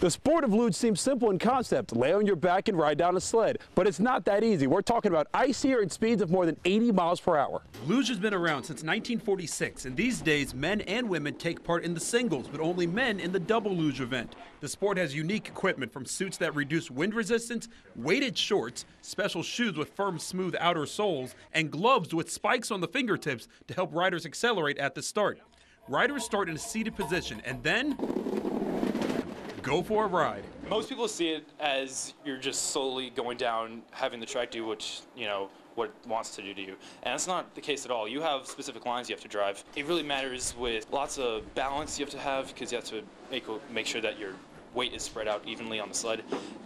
The sport of luge seems simple in concept. Lay on your back and ride down a sled. But it's not that easy. We're talking about ice here at speeds of more than 80 miles per hour. Luge has been around since 1946, and these days men and women take part in the singles, but only men in the double luge event. The sport has unique equipment from suits that reduce wind resistance, weighted shorts, special shoes with firm, smooth outer soles, and gloves with spikes on the fingertips to help riders accelerate at the start. Riders start in a seated position and then go for a ride. Most people see it as you're just slowly going down, having the track do what you know what it wants to do to you, and that's not the case at all. You have specific lines you have to drive. It really matters with lots of balance you have to have because you have to make make sure that your weight is spread out evenly on the sled,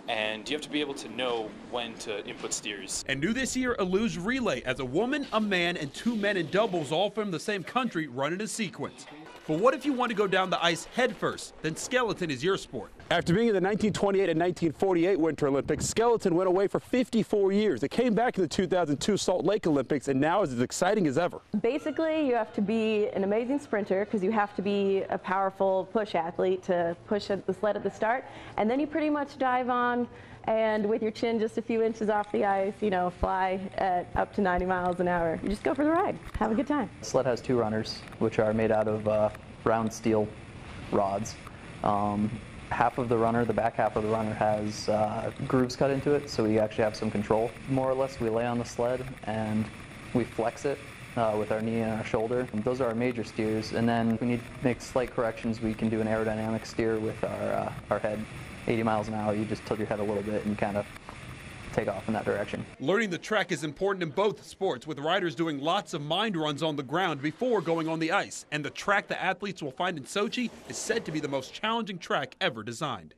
and you have to be able to know when to input steers. And new this year, a luge relay as a woman, a man, and two men in doubles, all from the same country, run in a sequence. But what if you want to go down the ice headfirst? Then skeleton is your sport. After being in the 1928 and 1948 Winter Olympics, skeleton went away for 54 years. It came back in the 2002 Salt Lake Olympics and now is as exciting as ever. Basically, you have to be an amazing sprinter because you have to be a powerful push athlete to push the sled at the start. And then you pretty much dive on and with your chin just a few inches off the ice, you know, fly at up to 90 miles an hour. You just go for the ride. Have a good time. Sled has two runners, which are made out of uh, round steel rods. Um, half of the runner, the back half of the runner has uh, grooves cut into it, so we actually have some control. More or less, we lay on the sled and we flex it uh, with our knee and our shoulder. And those are our major steers, and then we need to make slight corrections. We can do an aerodynamic steer with our, uh, our head 80 miles an hour, you just tilt your head a little bit and kind of take off in that direction. Learning the track is important in both sports, with riders doing lots of mind runs on the ground before going on the ice. And the track the athletes will find in Sochi is said to be the most challenging track ever designed.